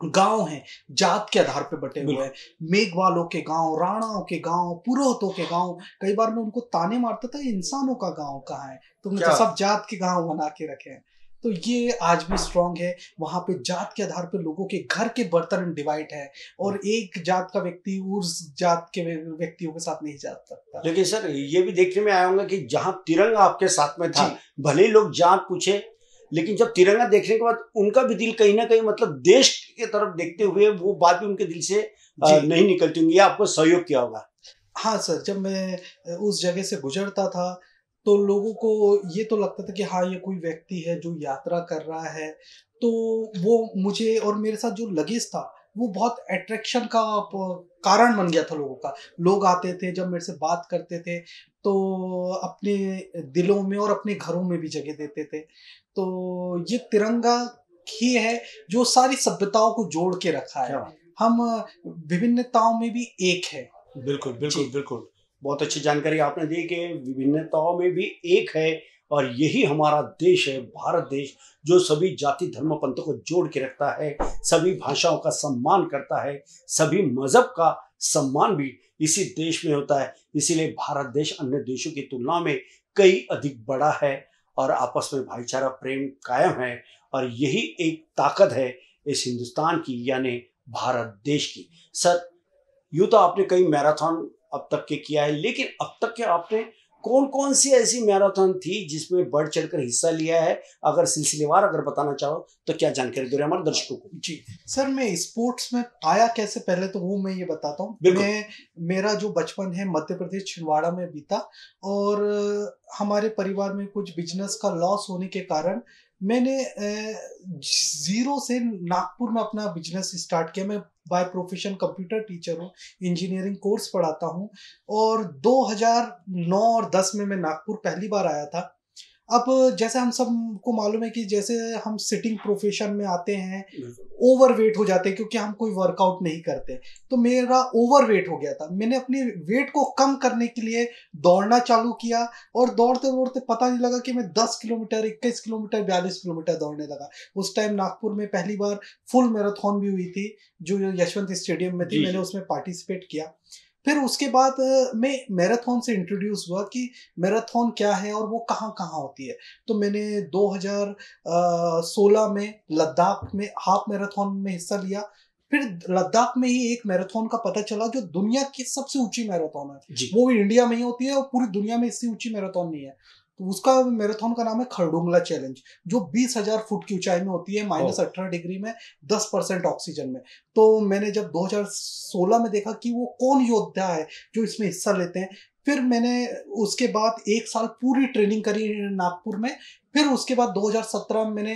गाँव है जात के आधार पे बटे हुए हैं। मेघवालों के गाँव राणाओं के गाँव पुरोहितों के गाँव कई बार मैं उनको ताने मारता था इंसानों का गाँव कहाँ है? तुमने तो सब जात के गाँव बना के रखे हैं। तो ये आज भी स्ट्रांग है। वहाँ पे जात के आधार पे लोगों के घर के बर्तन डिवाइड है और एक जात का व्यक्ति उस जात के व्यक्तियों के साथ नहीं जा सकता। लेकिन सर ये भी देखने में आया होगा कि जहाँ तिरंगा आपके साथ में था भले लोग जात पूछे लेकिन जब तिरंगा देखने के बाद उनका भी दिल कहीं ना कहीं मतलब देश के तरफ़ देखते हुए वो बात भी उनके दिल से नहीं निकलती होंगी। आपको सहयोग किया होगा। हाँ सर जब मैं उस जगह से गुजरता था तो लोगों को ये तो लगता था कि हाँ ये कोई व्यक्ति है जो यात्रा कर रहा है। तो वो मुझे और मेरे साथ जो लगेज था वो बहुत अट्रैक्शन का कारण बन गया था लोगों का। लोग आते थे जब मेरे से बात करते थे तो अपने दिलों में और अपने घरों में भी जगह देते थे। तो ये तिरंगा ही है जो सारी सभ्यताओं को जोड़ के रखा है। हम विभिन्नताओं में भी एक है। बिल्कुल बिल्कुल बिल्कुल। बहुत अच्छी जानकारी आपने दी कि विभिन्नताओं में भी एक है और यही हमारा देश है, भारत देश, जो सभी जाति, धर्म, पंथों को जोड़ के रखता है, सभी भाषाओं का सम्मान करता है, सभी मज़हब का सम्मान भी इसी देश में होता है। इसीलिए भारत देश अन्य देशों की तुलना में कई अधिक बड़ा है और आपस में भाईचारा, प्रेम कायम है और यही एक ताकत है इस हिंदुस्तान की, यानी भारत देश की। सर, यूँ तो आपने कई मैराथन अब तक के किया है। लेकिन अब तक के आपने कौन कौन सी ऐसी मैराथन थी जिसमें बढ़ चढ़कर हिस्सा लिया है? अगर सिलसिलेवार अगर बताना चाहो तो क्या जानकारी दे रहे हमारे दर्शकों को? जी सर मैं स्पोर्ट्स में आया कैसे पहले तो वो मैं ये बताता हूँ। मैं मेरा जो बचपन है मध्य प्रदेश छिंदवाड़ा में बीता और हमारे परिवार में कुछ बिज़नेस का लॉस होने के कारण मैंने ज़ीरो से नागपुर में अपना बिज़नेस स्टार्ट किया। मैं बाय प्रोफेशन कंप्यूटर टीचर हूँ इंजीनियरिंग कोर्स पढ़ाता हूँ और 2009 और 10 में मैं नागपुर पहली बार आया था। अब जैसे हम सबको मालूम है कि जैसे हम सिटिंग प्रोफेशन में आते हैं ओवर वेट हो जाते हैं क्योंकि हम कोई वर्कआउट नहीं करते। तो मेरा ओवर वेट हो गया था। मैंने अपने वेट को कम करने के लिए दौड़ना चालू किया और दौड़ते दौड़ते पता नहीं लगा कि मैं 10 किलोमीटर 21 किलोमीटर 42 किलोमीटर दौड़ने लगा। उस टाइम नागपुर में पहली बार फुल मैराथन भी हुई थी जो यशवंत स्टेडियम में थी मैंने उसमें पार्टिसिपेट किया। फिर उसके बाद मैं मैराथन से इंट्रोड्यूस हुआ कि मैराथन क्या है और वो कहाँ कहाँ होती है। तो मैंने 2016 में लद्दाख में हाफ़ मैराथन में हिस्सा लिया। फिर लद्दाख में ही एक मैराथन का पता चला जो दुनिया की सबसे ऊँची मैराथन है। वो भी इंडिया में ही होती है और पूरी दुनिया में इससे ऊँची मैराथन नहीं है। तो उसका मैराथन का नाम है खरडुंगला चैलेंज जो बीस हज़ार फुट की ऊंचाई में होती है माइनस अठारह डिग्री में दस परसेंट ऑक्सीजन में। तो मैंने जब 2016 में देखा कि वो कौन योद्धा है जो इसमें हिस्सा लेते हैं फिर मैंने उसके बाद एक साल पूरी ट्रेनिंग करी नागपुर में फिर उसके बाद 2017 में मैंने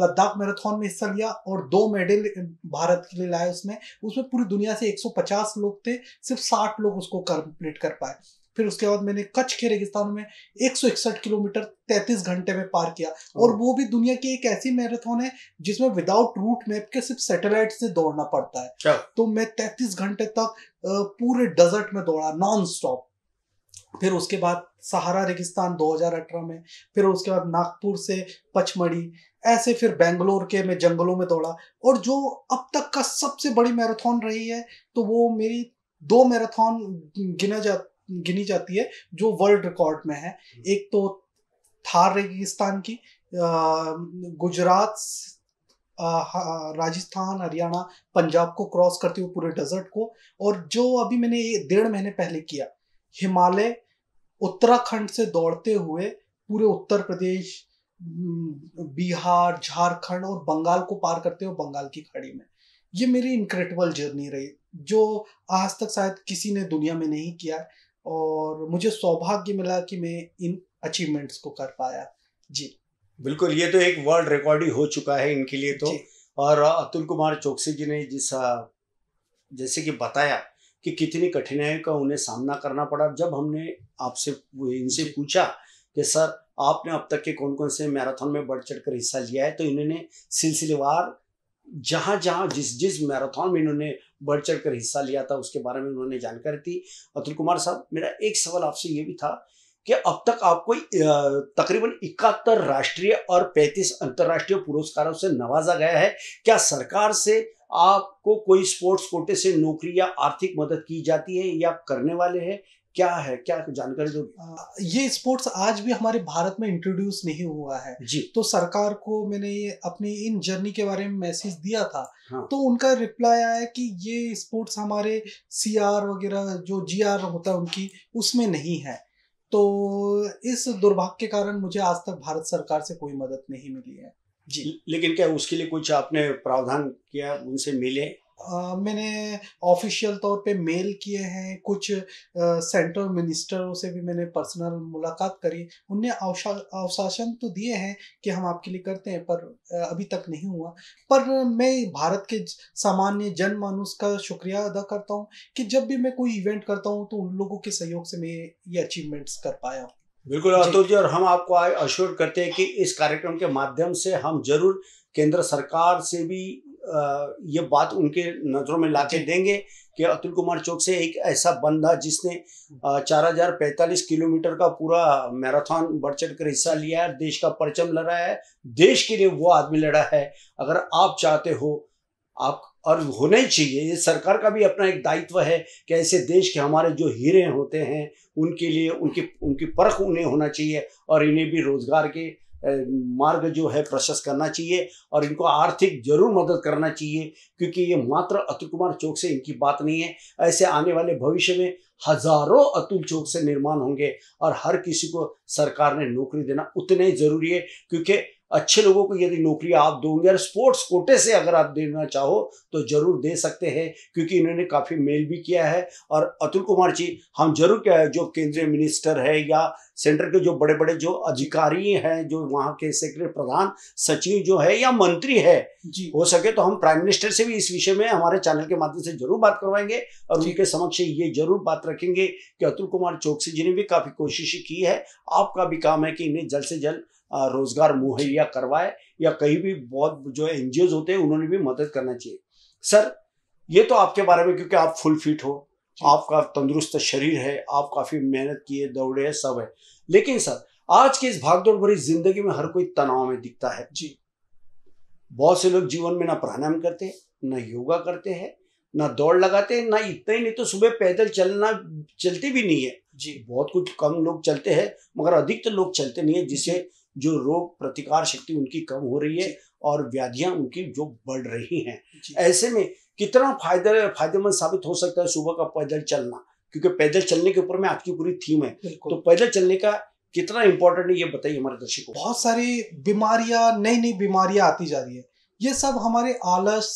लद्दाख मैराथन में हिस्सा लिया और दो मेडल भारत के लिए लाए उसमें। उसमें पूरी दुनिया से 150 लोग थे सिर्फ़ 60 लोग उसको कंप्लीट कर पाए। फिर उसके बाद मैंने कच्छ के रेगिस्तान में एक सौ इकसठ किलोमीटर 33 घंटे में पार किया। और वो भी दुनिया की एक ऐसी मैराथन है जिसमें विदाउट रूट मैप के सिर्फ़ सैटेलाइट से दौड़ना पड़ता है। तो मैं 33 घंटे तक पूरे डेजर्ट में दौड़ा नॉन स्टॉप फिर उसके बाद सहारा रेगिस्तान 2018 में फिर उसके बाद नागपुर से पचमढ़ी ऐसे फिर बेंगलोर के मैं जंगलों में दौड़ा। और जो अब तक का सबसे बड़ी मैराथन रही है तो वो मेरी दो मैराथन गिना जा गिनी जाती है जो वर्ल्ड रिकॉर्ड में है। एक तो थार रेगिस्तान की गुजरात राजस्थान हरियाणा पंजाब को क्रॉस करते हुए पूरे डेजर्ट को। और जो अभी मैंने डेढ़ महीने पहले किया हिमालय उत्तराखंड से दौड़ते हुए पूरे उत्तर प्रदेश बिहार झारखंड और बंगाल को पार करते हुए बंगाल की खाड़ी में। ये मेरी इनक्रेडिबल जर्नी रही जो आज तक शायद किसी ने दुनिया में नहीं किया और मुझे सौभाग्य मिला कि मैं इन अचीवमेंट्स को कर पाया। जी। बिल्कुल ये तो एक वर्ल्ड रिकॉर्ड ही हो चुका है इनके लिए तो। और अतुल कुमार चौकसी जी ने जिस जैसे कि बताया कि कितनी कठिनाइयों का उन्हें सामना करना पड़ा। जब हमने आपसे इनसे पूछा कि सर आपने अब तक के कौन कौन से मैराथन में बढ़ चढ़ कर हिस्सा लिया है? तो इन्होंने सिलसिलेवार जहाँ जहाँ जिस जिस मैराथन में इन्होंने बढ़ चढ़ कर हिस्सा लिया था, उसके बारे में उन्होंने जानकारी दी। अतुल कुमार साहब, मेरा एक सवाल आपसे ये भी था कि अब तक आपको तकरीबन इकहत्तर राष्ट्रीय और पैंतीस अंतर्राष्ट्रीय पुरस्कारों से नवाजा गया है। क्या सरकार से आपको कोई स्पोर्ट्स कोटे से नौकरी या आर्थिक मदद की जाती है या करने वाले हैं? क्या है क्या जानकारी दो। ये स्पोर्ट्स आज भी हमारे भारत में इंट्रोड्यूस नहीं हुआ है। जी। तो सरकार को मैंने ये अपनी इन जर्नी के बारे में मैसेज दिया था। हाँ। तो उनका रिप्लाई आया कि ये स्पोर्ट्स हमारे सी आर वगैरह जो जी आर होता है उनकी उसमें नहीं है। तो इस दुर्भाग्य के कारण मुझे आज तक भारत सरकार से कोई मदद नहीं मिली है। जी। लेकिन क्या उसके लिए कुछ आपने प्रावधान किया उनसे मिले? आ, मैंने ऑफिशियल तौर पे मेल किए हैं कुछ सेंट्रल मिनिस्टरों से भी मैंने पर्सनल मुलाकात करी। उनने अवशासन तो दिए हैं कि हम आपके लिए करते हैं पर अभी तक नहीं हुआ। पर मैं भारत के सामान्य जन मानुस का शुक्रिया अदा करता हूँ कि जब भी मैं कोई इवेंट करता हूँ तो उन लोगों के सहयोग से मैं ये अचीवमेंट्स कर पाया हूँ। बिल्कुल अतुल जी और हम आपको अश्योर करते हैं कि इस कार्यक्रम के माध्यम से हम ज़रूर केंद्र सरकार से भी ये बात उनके नज़रों में लाके देंगे कि अतुल कुमार चौक से एक ऐसा बंदा जिसने चार हज़ार पैंतालीस किलोमीटर का पूरा मैराथन बढ़ चढ़ कर हिस्सा लिया है देश का परचम लड़ा है देश के लिए वो आदमी लड़ा है। अगर आप चाहते हो आप और होना ही चाहिए ये सरकार का भी अपना एक दायित्व है कि ऐसे देश के हमारे जो हीरे होते हैं उनके लिए उनकी उनकी परख उन्हें होना चाहिए और इन्हें भी रोज़गार के मार्ग जो है प्रशस्त करना चाहिए और इनको आर्थिक ज़रूर मदद करना चाहिए, क्योंकि ये मात्र अतुल कुमार चौक से इनकी बात नहीं है। ऐसे आने वाले भविष्य में हज़ारों अतुल चौक से निर्माण होंगे और हर किसी को सरकार ने नौकरी देना उतने ही ज़रूरी है, क्योंकि अच्छे लोगों को यदि नौकरी आप दोगे और स्पोर्ट्स कोटे से अगर आप देना चाहो तो ज़रूर दे सकते हैं क्योंकि इन्होंने काफ़ी मेल भी किया है। और अतुल कुमार जी हम ज़रूर क्या है जो केंद्रीय मिनिस्टर है या सेंटर के जो बड़े बड़े जो अधिकारी हैं जो वहाँ के सेक्रेटरी प्रधान सचिव जो है या मंत्री है जी। हो सके तो हम प्राइम मिनिस्टर से भी इस विषय में हमारे चैनल के माध्यम से ज़रूर बात करवाएँगे और। उनके समक्ष ये ज़रूर बात रखेंगे कि अतुल कुमार चौकसी जी ने भी काफ़ी कोशिश की है। आपका भी काम है कि इन्हें जल्द से जल्द रोज़गार मुहैया करवाए या कहीं भी बहुत जो एनजीओ होते हैं उन्होंने भी मदद करना चाहिए। सर ये तो आपके बारे में क्योंकि आप फुल फिट हो आपका तंदुरुस्त शरीर है आप काफ़ी मेहनत किए दौड़े हैं, सब है। लेकिन सर आज की इस भागदौड़ भरी ज़िंदगी में हर कोई तनाव में दिखता है। जी। बहुत से लोग जीवन में ना प्राणायाम करते हैं ना योगा करते हैं ना दौड़ लगाते हैं ना इतना ही नहीं तो सुबह पैदल चलना चलते भी नहीं है। जी। बहुत कुछ कम लोग चलते हैं मगर अधिकतर तो लोग चलते नहीं है जिससे जो रोग प्रतिकार शक्ति उनकी कम हो रही है और व्याधियाँ उनकी जो बढ़ रही हैं। ऐसे में कितना फ़ायदा फ़ायदेमंद साबित हो सकता है सुबह का पैदल चलना? क्योंकि पैदल चलने के ऊपर में आज की पूरी थीम है। तो पैदल चलने का कितना इंपॉर्टेंट है ये बताइए हमारे दर्शकों बहुत सारी बीमारियाँ नई नई बीमारियाँ आती जा रही है। ये सब हमारे आलस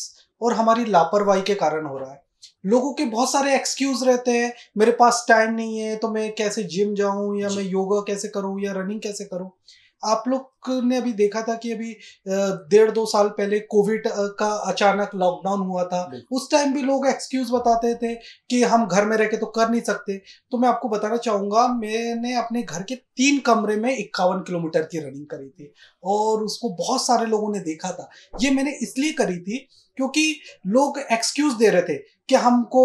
और हमारी लापरवाही के कारण हो रहा है। लोगों के बहुत सारे एक्सक्यूज रहते हैं। मेरे पास टाइम नहीं है तो मैं कैसे जिम जाऊँ या मैं योगा कैसे करूँ या रनिंग कैसे करूँ? आप लोग ने अभी देखा था कि अभी डेढ़ दो साल पहले कोविड का अचानक लॉकडाउन हुआ था। उस टाइम भी लोग एक्सक्यूज बताते थे कि हम घर में रह के तो कर नहीं सकते। तो मैं आपको बताना चाहूँगा मैंने अपने घर के तीन कमरे में इक्यावन किलोमीटर की रनिंग करी थी और उसको बहुत सारे लोगों ने देखा था। ये मैंने इसलिए करी थी क्योंकि लोग एक्सक्यूज दे रहे थे कि हमको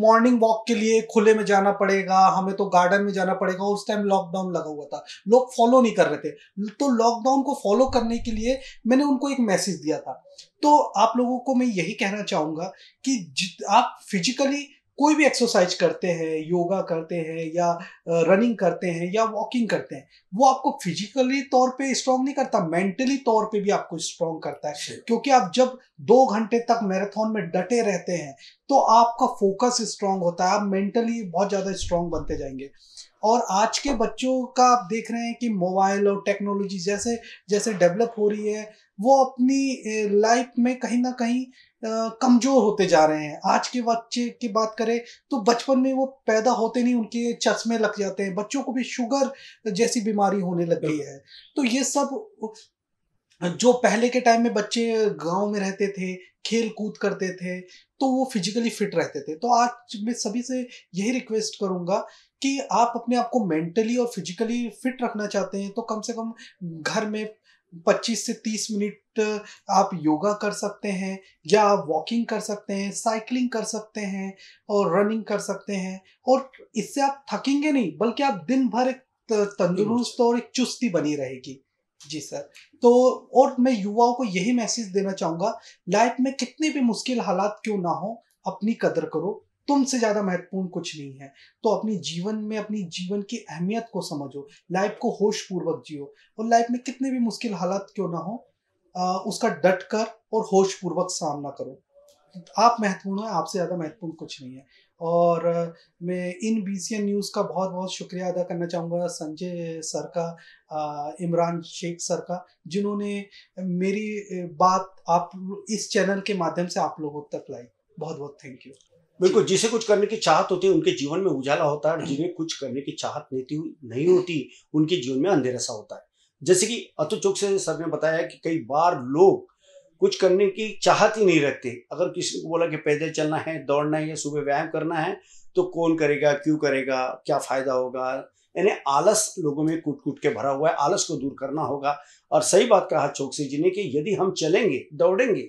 मॉर्निंग वॉक के लिए खुले में जाना पड़ेगा, हमें तो गार्डन में जाना पड़ेगा, उस टाइम लॉकडाउन लगा हुआ था। लोग फॉलो नहीं कर रहे थे। तो लॉकडाउन को फॉलो करने के लिए मैंने उनको एक मैसेज दिया था। तो आप लोगों को मैं यही कहना चाहूँगा कि आप फिजिकली कोई भी एक्सरसाइज करते हैं योगा करते हैं या रनिंग करते हैं या वॉकिंग करते हैं वो आपको फिजिकली तौर पे स्ट्रांग नहीं करता मेंटली तौर पे भी आपको स्ट्रांग करता है। क्योंकि आप जब दो घंटे तक मैराथन में डटे रहते हैं तो आपका फोकस स्ट्रांग होता है आप मेंटली बहुत ज़्यादा स्ट्रांग बनते जाएँगे। और आज के बच्चों का आप देख रहे हैं कि मोबाइल और टेक्नोलॉजी जैसे जैसे डेवलप हो रही है वो अपनी लाइफ में कहीं ना कहीं कमज़ोर होते जा रहे हैं। आज के बच्चे की बात करें तो बचपन में वो पैदा होते नहीं, उनके चश्मे लग जाते हैं। बच्चों को भी शुगर जैसी बीमारी होने लग गई है। तो ये सब जो पहले के टाइम में बच्चे गाँव में रहते थे खेल कूद करते थे तो वो फिजिकली फिट रहते थे। तो आज मैं सभी से यही रिक्वेस्ट करूँगा कि आप अपने आप को मेंटली और फिजिकली फिट रखना चाहते हैं तो कम से कम घर में 25 से 30 मिनट आप योगा कर सकते हैं या आप वॉकिंग कर सकते हैं साइकिलिंग कर सकते हैं और रनिंग कर सकते हैं। और इससे आप थकेंगे नहीं, बल्कि आप दिन भर एक तंदुरुस्त और एक चुस्ती बनी रहेगी। जी सर। तो और मैं युवाओं को यही मैसेज देना चाहूँगा लाइफ में कितने भी मुश्किल हालात क्यों ना हो, अपनी कदर करो। तुमसे ज़्यादा महत्वपूर्ण कुछ नहीं है। तो अपनी जीवन में अपनी जीवन की अहमियत को समझो लाइफ को होश पूर्वक जियो और लाइफ में कितने भी मुश्किल हालात क्यों ना हो आ, उसका डट कर और होश पूर्वक सामना करो। आप महत्वपूर्ण हो आपसे ज़्यादा महत्वपूर्ण कुछ नहीं है। और मैं इन बी सी एन न्यूज़ का बहुत बहुत शुक्रिया अदा करना चाहूँगा संजय सर का इमरान शेख सर का जिन्होंने मेरी बात आप इस चैनल के माध्यम से आप लोगों तक लाई। बहुत बहुत थैंक यू। बिल्कुल, जिसे कुछ करने की चाहत होती है, उनके जीवन में उजाला होता है जिन्हें कुछ करने की चाहत नहीं नहीं होती, उनके जीवन में अंधेरा सा होता है। जैसे कि अतुल चौक से सर ने बताया कि कई बार लोग कुछ करने की चाहत ही नहीं रखते। अगर किसी को बोला कि पैदल चलना है, दौड़ना है या सुबह व्यायाम करना है तो कौन करेगा, क्यों करेगा, क्या फ़ायदा होगा? यानी आलस लोगों में कूट कूट के भरा हुआ है, आलस को दूर करना होगा। और सही बात कहा चौकसी जी ने कि यदि हम चलेंगे, दौड़ेंगे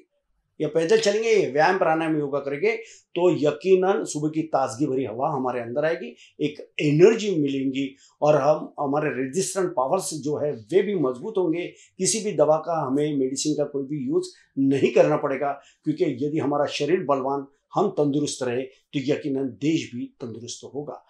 या पैदल चलेंगे व्यायाम प्राणायाम योगा करेंगे तो यकीनन सुबह की ताजगी भरी हवा हमारे अंदर आएगी, एक एनर्जी मिलेंगी और हम, हमारे रेजिस्टेंट पावर्स जो है, वे भी मज़बूत होंगे। किसी भी दवा का हमें मेडिसिन का कोई भी यूज़ नहीं करना पड़ेगा, क्योंकि यदि हमारा शरीर बलवान, हम तंदुरुस्त रहे तो यकीनन देश भी तंदुरुस्त होगा।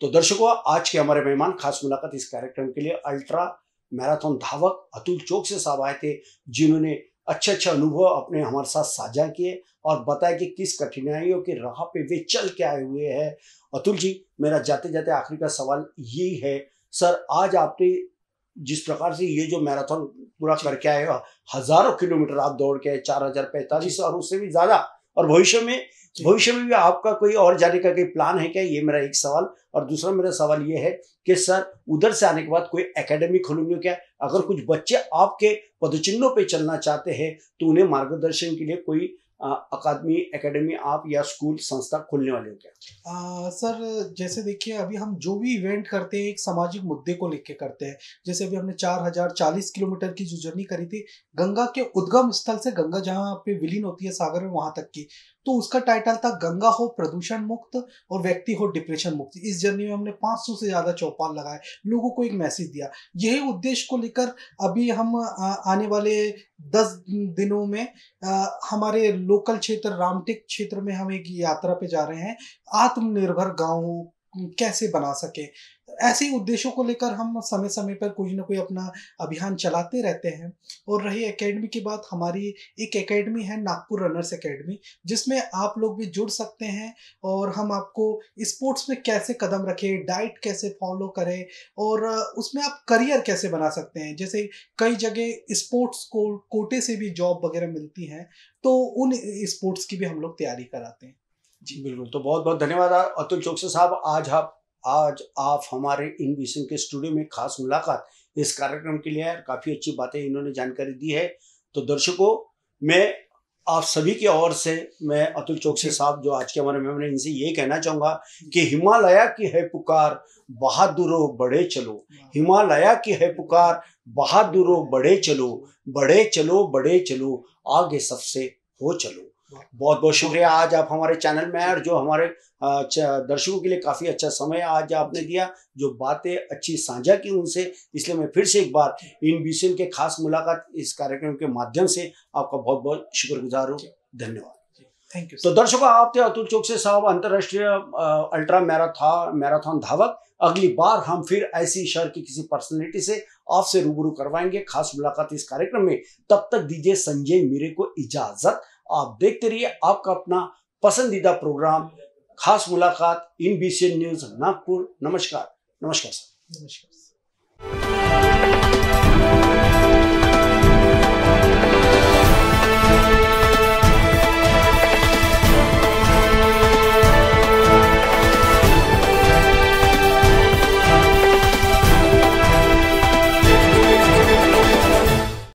तो दर्शकों, आज के हमारे मेहमान, खास मुलाकात इस कार्यक्रम के लिए अल्ट्रा मैराथन धावक अतुल चौक से साहब आए थे, जिन्होंने अच्छे अच्छे अनुभव अपने हमारे साथ साझा किए और बताया कि किस कठिनाइयों के राह पे वे चल के आए हुए हैं। अतुल जी मेरा जाते जाते आखिरी का सवाल यही है सर आज आपने जिस प्रकार से ये जो मैराथन पूरा करके आए हज़ारों किलोमीटर आप दौड़ के चार हज़ार पैंतालीस और उससे भी ज़्यादा और भविष्य में भविष्य में भी आपका कोई और जाने का कोई प्लान है क्या? ये मेरा एक सवाल। और दूसरा मेरा सवाल ये है कि सर उधर से आने के बाद कोई एकेडमी खोलूँगे क्या? अगर कुछ बच्चे आपके पदचिन्हों पे चलना चाहते हैं तो उन्हें मार्गदर्शन के लिए कोई अकादमी एकेडमी आप या स्कूल संस्था खोलने वाले हो क्या? आ, सर जैसे देखिए अभी हम जो भी इवेंट करते हैं एक सामाजिक मुद्दे को लेके करते हैं। जैसे अभी हमने चार हज़ार चालीस किलोमीटर की जो जर्नी करी थी गंगा के उद्गम स्थल से गंगा जहाँ पे विलीन होती है सागर में वहाँ तक की। तो उसका टाइटल था गंगा हो प्रदूषण मुक्त और व्यक्ति हो डिप्रेशन मुक्त। इस जर्नी में हमने 500 से ज़्यादा चौपाल लगाए, लोगों को एक मैसेज दिया। यही उद्देश्य को लेकर अभी हम आने वाले दस दिनों में हमारे लोकल क्षेत्र, रामटेक क्षेत्र में हम एक यात्रा पे जा रहे हैं। आत्मनिर्भर गाँव कैसे बना सके? ऐसे ही उद्देश्यों को लेकर हम समय समय पर कोई ना कोई अपना अभियान चलाते रहते हैं। और रही एकेडमी की बात, हमारी एक एकेडमी है, नागपुर रनर्स एकेडमी जिसमें आप लोग भी जुड़ सकते हैं और हम आपको स्पोर्ट्स में कैसे कदम रखें डाइट कैसे फॉलो करें और उसमें आप करियर कैसे बना सकते हैं। जैसे कई जगह स्पोर्ट्स को, कोटे से भी जॉब वगैरह मिलती हैं तो उन स्पोर्ट्स की भी हम लोग तैयारी कराते हैं। जी। बिल्कुल तो बहुत बहुत धन्यवाद अतुल चौकसे साहब। आज आप आज आप हमारे इन विषय के स्टूडियो में खास मुलाकात इस कार्यक्रम के लिए है। काफ़ी अच्छी बातें इन्होंने जानकारी दी है। तो दर्शकों मैं आप सभी की ओर से मैं अतुल चौकसी साहब जो आज के हमारे मेहमान हैं इनसे ये कहना चाहूँगा कि हिमालय की है पुकार बहादुरो बड़े चलो। हिमालय की है पुकार बहादुरो बड़े चलो बड़े चलो बड़े चलो आगे सबसे हो चलो। बहुत बहुत शुक्रिया। आज आप हमारे चैनल में आए और जो हमारे दर्शकों के लिए काफ़ी अच्छा समय आज आपने दिया जो बातें अच्छी साझा की उनसे। इसलिए मैं फिर से एक बार इन विषयों के खास मुलाकात इस कार्यक्रम के माध्यम से आपका बहुत बहुत शुक्रगुजार हूँ। धन्यवाद। थैंक यू तो दर्शकों आप थे अतुल चौकसे साहब अंतर्राष्ट्रीय अल्ट्रा मैराथन मैराथन धावक। अगली बार हम फिर ऐसी शहर की किसी पर्सनैलिटी से आपसे रूबरू करवाएँगे। खास मुलाकात इस कार्यक्रम में। तब तक दीजिए संजय मीरे को इजाज़त। आप देखते रहिए आपका अपना पसंदीदा प्रोग्राम। खास मुलाकात इन बी न्यूज़ नागपुर। नमस्कार। नमस्कार, सर। नमस्कार।